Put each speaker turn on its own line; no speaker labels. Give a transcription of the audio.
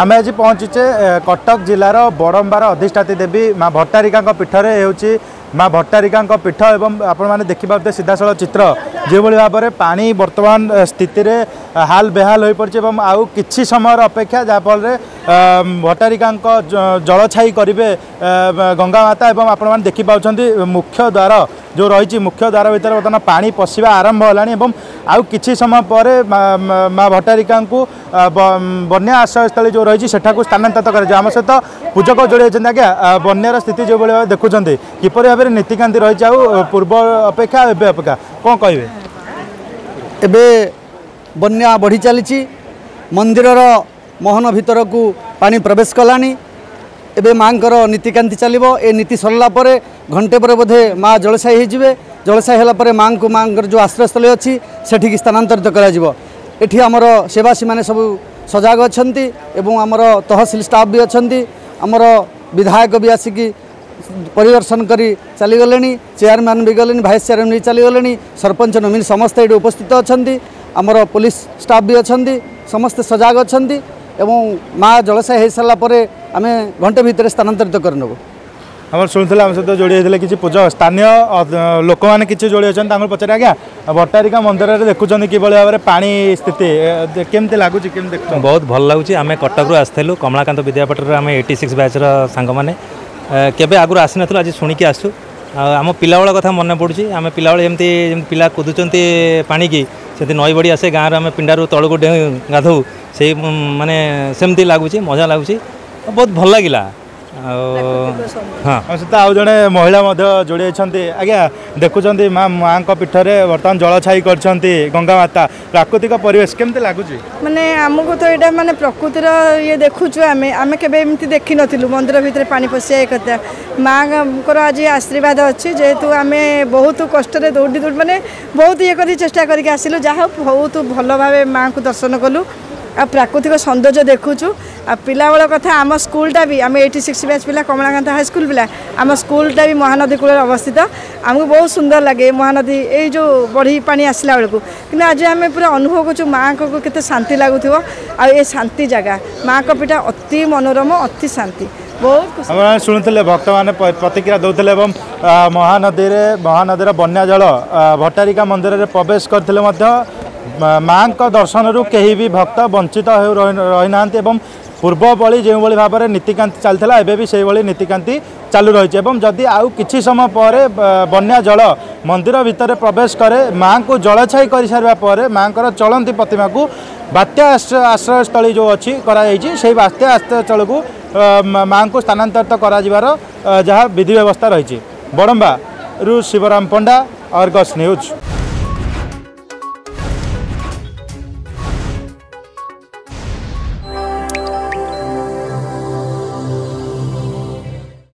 ଆମେ ଆଜି ପହଞ୍ଚିଛେ କଟକ ଜିଲ୍ଲାର ବଡ଼ମ୍ବାର ଅଧିଷ୍ଠାତି ଦେବୀ ମାଆ ଭଟ୍ଟାରିକାଙ୍କ ପୀଠରେ ହେଉଛି ମାଁ ଭଟ୍ଟାରିକାଙ୍କ ପୀଠ ଏବଂ ଆପଣମାନେ ଦେଖିପାରୁଥିବେ ସିଧାସଳଖ ଚିତ୍ର ଯେଉଁଭଳି ଭାବରେ ପାଣି ବର୍ତ୍ତମାନ ସ୍ଥିତିରେ ହାଲ ବେହାଲ ହୋଇପଡ଼ିଛି ଏବଂ ଆଉ କିଛି ସମୟର ଅପେକ୍ଷା ଯାହାଫଳରେ ଭଟ୍ଟାରିକାଙ୍କ ଜଳ ଛାଇ କରିବେ ଗଙ୍ଗା ମାତା ଏବଂ ଆପଣମାନେ ଦେଖିପାରୁଛନ୍ତି ମୁଖ୍ୟ ଦ୍ୱାର जो मुख्य रह्य दावार भित्र बर्तमा पासिया आरम्भ होला नि एउ सम मा भट्टारिक बन्या आश्रयस्थल जो कर रहिनान्तरित
आमसहित पूजक जोडिन्छ आज बन् र स्थिति भएर देखुन्छ किपरि भावी नीतिकानी रहि पूर्व अपेक्षा ए अपेक्षा के बन् बढिचालिन्छ मन्दिर र महन भित्र प्रवेश कला ए नीति कांति चल्यो ए नीति सर घटे बोधे मालसै हुजे जलसय हु माश्रयस्थल अस्ति स्थानान्तरित एटि आमर सेवासी सबै सजग अहि आमर स्टाफ भी अनि आमर विधायक आसिक परिदर्शन गरि चाहिग चेयरम्यान गले भाइ चेयरम्यान चाहिग सरपंच नवीन समस्त एटि उपस्थित अहिले पुलिस स्टाफ भी अनि समस्ते सजग अन्सि এবং মা জলাশয় হয়ে সারা পরে আমি ঘণ্টে ভিতরে
স্থানান্তরিত করে নেব আমার শুণুলে আমার সহ যোড়ি হয়েছিল কিছু পূজা স্থানীয় লোক মানে কিছু যোড়ি হয়েছেন তাঁর পচারে আজ্ঞা ভট্টারিকা মন্দিরের দেখুন কিভাবে ভাবে পা স্থিতি কেমতি লাগুছে কেমন
দেখুন বহু ভাল লাগুছে আমি কটকরু আসলু কমলাকান্ত বিদ্যাপীঠর আমি এইটি সিক্স ব্যাচর সাংগ মানে কেবে আগু আসি নু আজ শুণিকি আসু আমার পিলাবেলা কথা মনে পড়ুছি আমি পিলাবেলা যেমতি পিলা কুদুচার পাণিকি সেমতি নই বড়ি আসে গাঁর আমি পিণ্ডার তলকু ডে গাধু ସେଇ ମାନେ ସେମିତି ଲାଗୁଛି ମଜା ଲାଗୁଛି ବହୁତ ଭଲ ଲାଗିଲା ହଁ
ସହିତ ଆଉ ଜଣେ ମହିଳା ମଧ୍ୟ ଯୋଡ଼ି ଅଛନ୍ତି ଆଜ୍ଞା ଦେଖୁଛନ୍ତି ମା ମାଆଙ୍କ ପୀଠରେ ବର୍ତ୍ତମାନ ଜଳଛାଇ କରିଛନ୍ତି ଗଙ୍ଗା ମାତା ପ୍ରାକୃତିକ ପରିବେଶ କେମିତି ଲାଗୁଛି
ମାନେ ଆମକୁ ତ ଏଇଟା ମାନେ ପ୍ରକୃତିର ଇଏ ଦେଖୁଛୁ ଆମେ ଆମେ କେବେ ଏମିତି ଦେଖିନଥିଲୁ ମନ୍ଦିର ଭିତରେ ପାଣି ପଶିବା କଥା ମାଆଙ୍କର ଆଜି ଆଶୀର୍ବାଦ ଅଛି ଯେହେତୁ ଆମେ ବହୁତ କଷ୍ଟରେ ଦୌଡ଼ି ଦୌଡ଼ି ମାନେ ବହୁତ ଇଏ କରି ଚେଷ୍ଟା କରିକି ଆସିଲୁ ଯାହା ହଉ ବହୁତ ଭଲ ଭାବେ ମାଆଙ୍କୁ ଦର୍ଶନ କଲୁ ଆଉ ପ୍ରାକୃତିକ ସୌନ୍ଦର୍ଯ୍ୟ ଦେଖୁଛୁ ଆଉ ପିଲାବେଳ କଥା ଆମ ସ୍କୁଲଟା ବି ଆମେ ଏଇଟି ସିକ୍ସ ବ୍ୟାଚ୍ ପିଲା କମଳାକାନ୍ତ ହାଇସ୍କୁଲ ପିଲା ଆମ ସ୍କୁଲଟା ବି ମହାନଦୀ କୂଳରେ ଅବସ୍ଥିତ ଆମକୁ ବହୁତ ସୁନ୍ଦର ଲାଗେ ମହାନଦୀ ଏଇ ଯେଉଁ ବଢ଼ି ପାଣି ଆସିଲା ବେଳକୁ କିନ୍ତୁ ଆଜି ଆମେ ପୁରା ଅନୁଭବ କରୁଛୁ ମାଆଙ୍କୁ କେତେ ଶାନ୍ତି ଲାଗୁଥିବ ଆଉ ଏ ଶାନ୍ତି ଜାଗା ମାଆଙ୍କ ପିଠା ଅତି ମନୋରମ ଅତି ଶାନ୍ତି
ଆମେମାନେ ଶୁଣୁଥିଲେ ଭକ୍ତମାନେ ପ୍ରତିକ୍ରିୟା ଦେଉଥିଲେ ଏବଂ ମହାନଦୀରେ ମହାନଦୀର ବନ୍ୟା ଜଳ ଭଟ୍ଟାରିକା ମନ୍ଦିରରେ ପ୍ରବେଶ କରିଥିଲେ ମଧ୍ୟ ମାଆଙ୍କ ଦର୍ଶନରୁ କେହି ବି ଭକ୍ତ ବଞ୍ଚିତ ହେଉ ରହିନାହାନ୍ତି ଏବଂ ପୂର୍ବଭଳି ଯେଉଁଭଳି ଭାବରେ ନୀତିକାନ୍ତି ଚାଲିଥିଲା ଏବେ ବି ସେହିଭଳି ନୀତିକାନ୍ତି ଚାଲୁ ରହିଛି ଏବଂ ଯଦି ଆଉ କିଛି ସମୟ ପରେ ବନ୍ୟା ଜଳ ମନ୍ଦିର ଭିତରେ ପ୍ରବେଶ କରେ ମାଆଙ୍କୁ ଜଳଛାଇ କରିସାରିବା ପରେ ମାଆଙ୍କର ଚଳନ୍ତି ପ୍ରତିମାକୁ ବାତ୍ୟା ଆଶ୍ରୟସ୍ଥଳୀ ଯେଉଁ ଅଛି କରାଯାଇଛି ସେହି ବାତ୍ୟା ଆଶ୍ରୟସ୍ଥଳକୁ ମାଆଙ୍କୁ ସ୍ଥାନାନ୍ତରିତ କରାଯିବାର ଯାହା ବିଧି ବ୍ୟବସ୍ଥା ରହିଛି ବଡ଼ମ୍ବାରୁ ଶିବରାମ ପଣ୍ଡା ଅର୍ଗସ୍ ନ୍ୟୁଜ୍